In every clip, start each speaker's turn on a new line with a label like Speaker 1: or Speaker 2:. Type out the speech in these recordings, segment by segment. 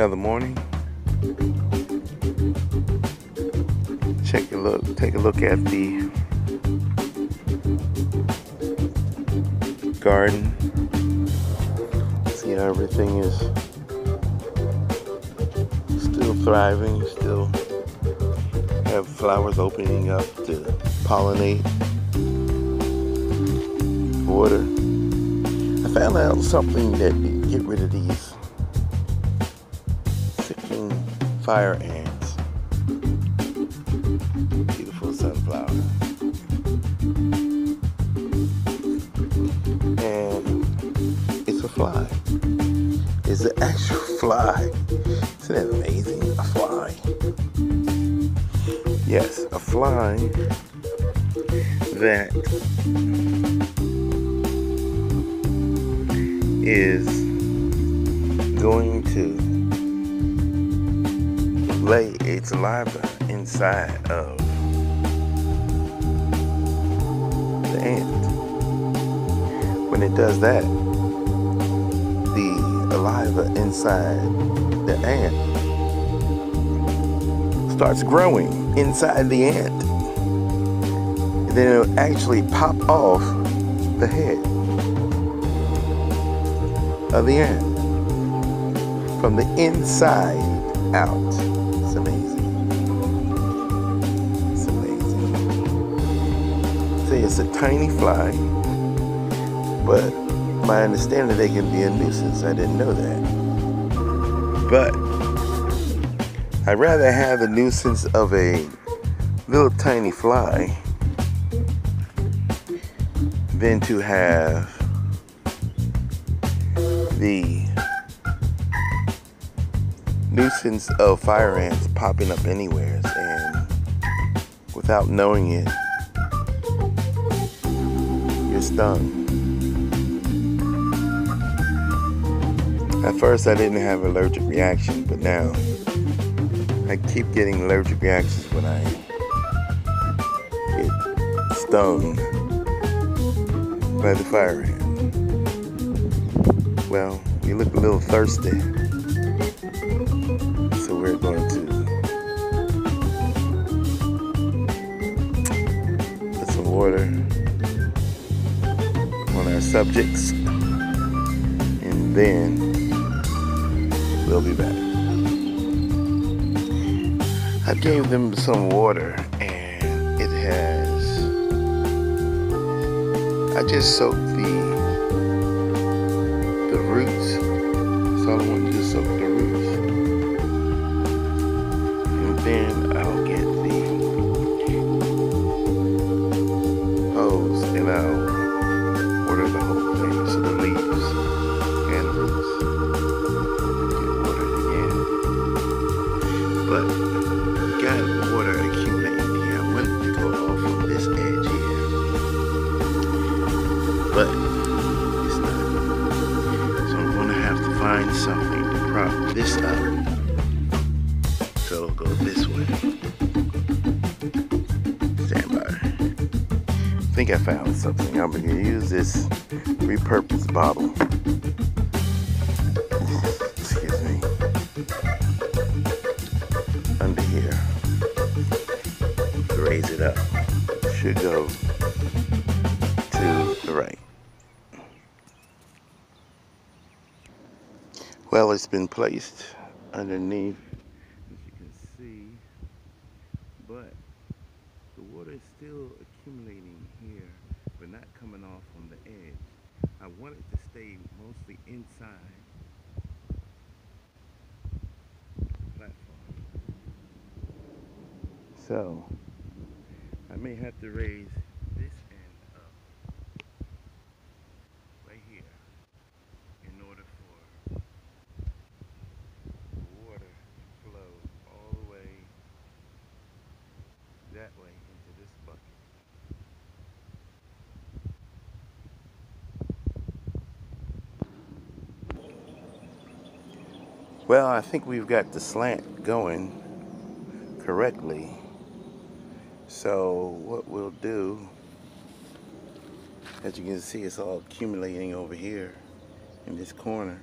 Speaker 1: another morning. Check a look, take a look at the garden. See how everything is still thriving, still have flowers opening up to pollinate, water. I found out something that get rid of these fire ants. Beautiful sunflower. And it's a fly. It's an actual fly. Isn't that amazing? A fly. Yes, a fly that is going to lay its larva inside of the ant. When it does that, the larva inside the ant starts growing inside the ant. And then it'll actually pop off the head of the ant from the inside out. It's amazing. It's amazing. See, it's a tiny fly, but my understanding they can be a nuisance. I didn't know that. But I'd rather have a nuisance of a little tiny fly than to have the nuisance of fire ants popping up anywhere and without knowing it, you're stung. At first, I didn't have allergic reaction, but now I keep getting allergic reactions when I get stung by the fire ant. Well, you look a little thirsty. So we're going to put some water on our subjects and then we'll be back. I gave them some water and it has I just soaked the the roots. So I want to soak the roots. Then I'll get the hose and I'll water the whole thing. So the leaves and roots get watered again. But got water accumulating here. I want to go off of this edge here. But it's not. So I'm going to have to find something to prop this up. So go this way. Stand by. I think I found something. I'm to use this repurposed bottle. Excuse me. Under here. Raise it up. Should go to the right. Well, it's been placed underneath, as you can see, but the water is still accumulating here, but not coming off on the edge. I want it to stay mostly inside the platform. So, I may have to raise this end up right here in order for the water to flow all the way that way into this bucket. Well, I think we've got the slant going correctly. So what we'll do, as you can see, it's all accumulating over here in this corner.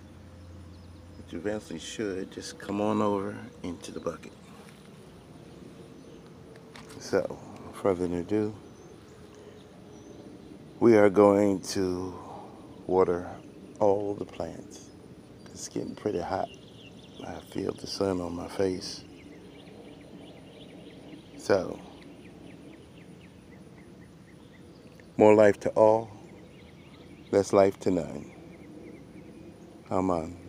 Speaker 1: which eventually should just come on over into the bucket. So, further ado, we are going to water all the plants. It's getting pretty hot. I feel the sun on my face. So, more life to all, less life to none. Amen.